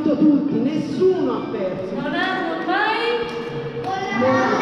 vinto tutti, nessuno ha perso. Non hanno mai... Buona...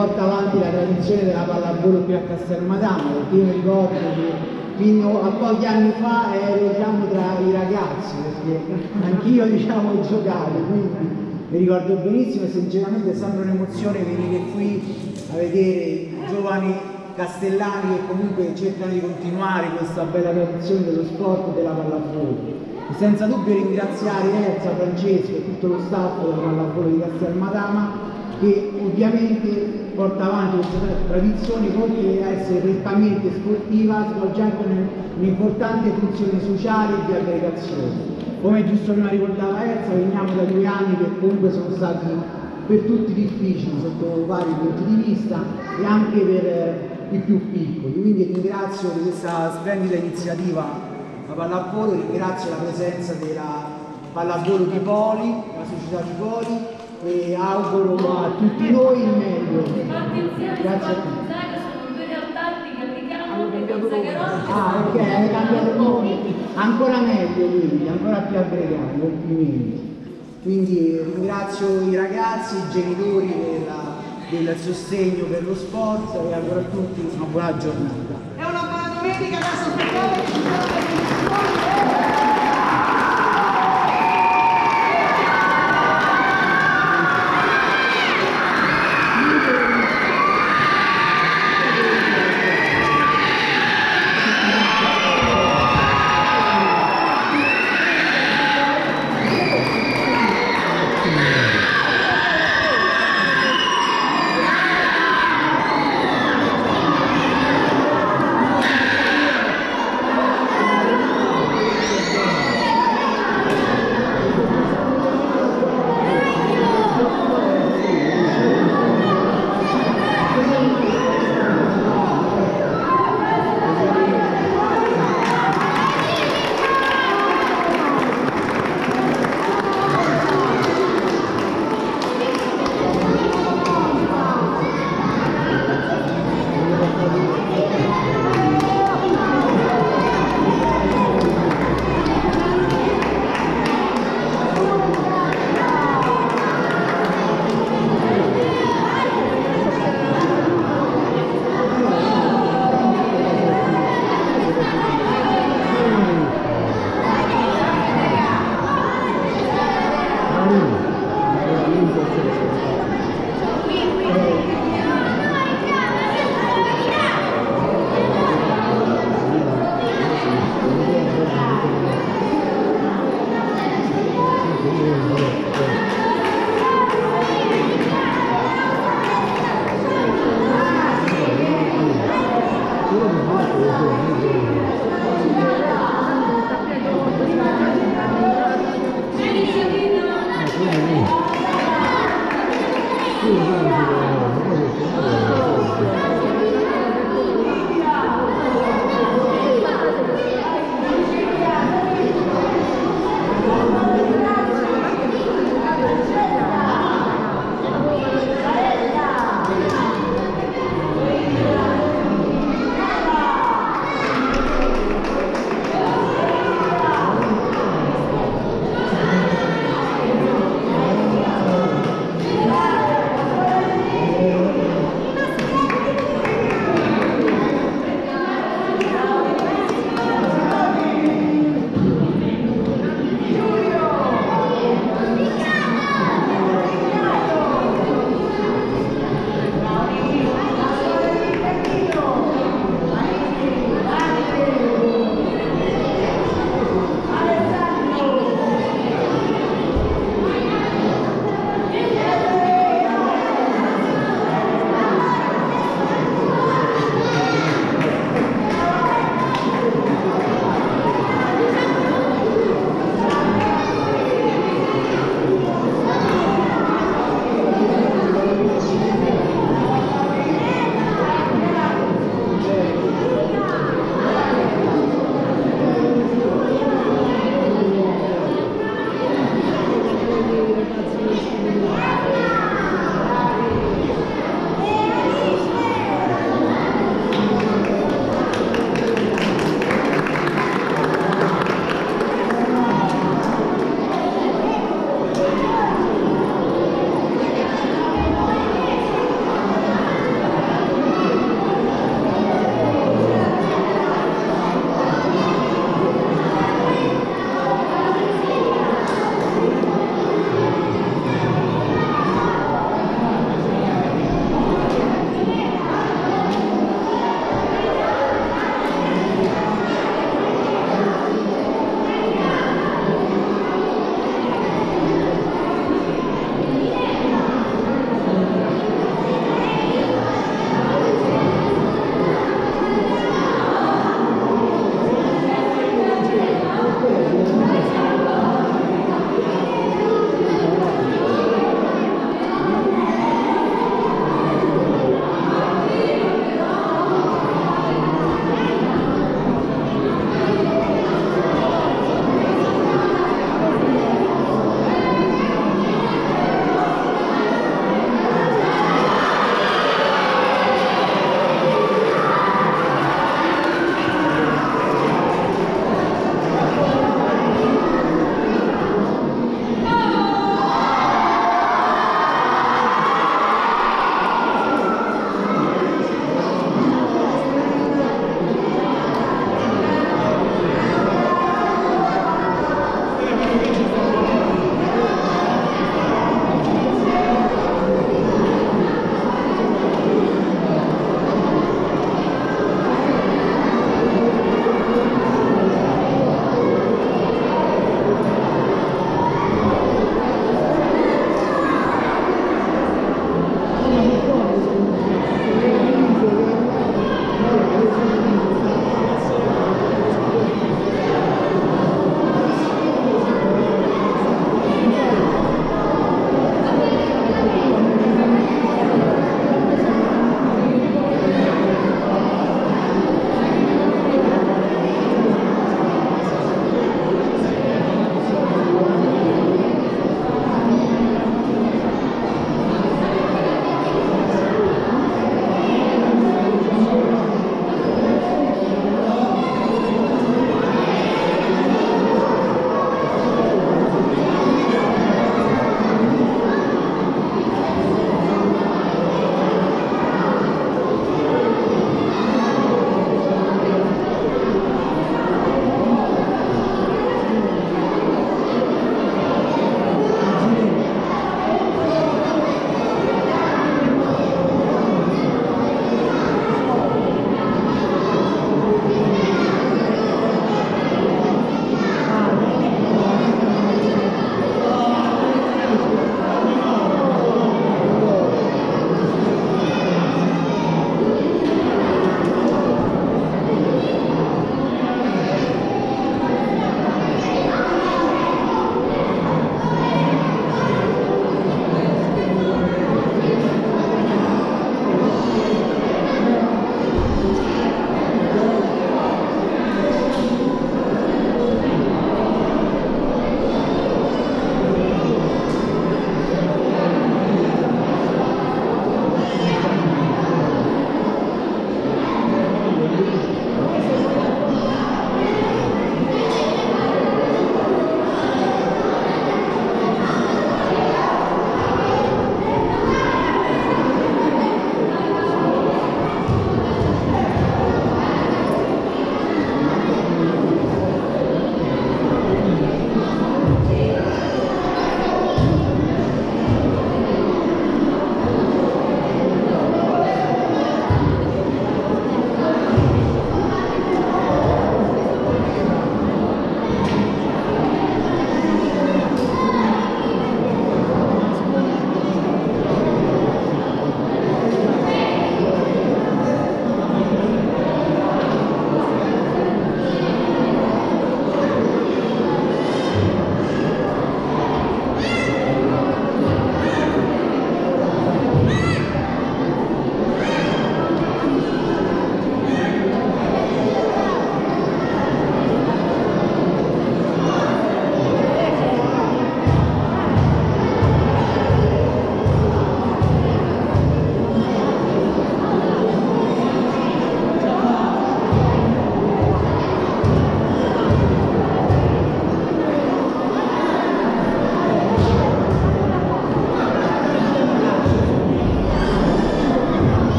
porta avanti la tradizione della pallavolo qui a Castel Madama, perché io ricordo che fino a pochi anni fa ero diciamo, tra i ragazzi, perché anch'io diciamo giocavo, quindi mi ricordo benissimo e sinceramente è sempre un'emozione venire qui a vedere i giovani castellani che comunque cercano di continuare questa bella tradizione dello sport e della pallavolo. E senza dubbio ringraziare Elsa, Francesco e tutto lo staff della pallavolo di Castel Madama che ovviamente porta avanti questa tradizione oltre a essere prettamente sportiva svolge anche un'importante funzione sociale e di aggregazione. Come giusto prima ricordava Elsa, veniamo da due anni che comunque sono stati per tutti difficili sotto vari punti di vista e anche per eh, i più piccoli. Quindi ringrazio di questa splendida iniziativa la Pallavolo, ringrazio la presenza della Pallavolo di Poli, la società di Poli e auguro a tutti noi il meglio. Grazie a tutti. Ah, ok, hai cambiato nome. Ancora meglio quindi, ancora più aggregato, complimenti. Quindi ringrazio i ragazzi, i genitori della, del sostegno per lo sport e auguro a tutti una buona giornata. È una buona domenica, adesso per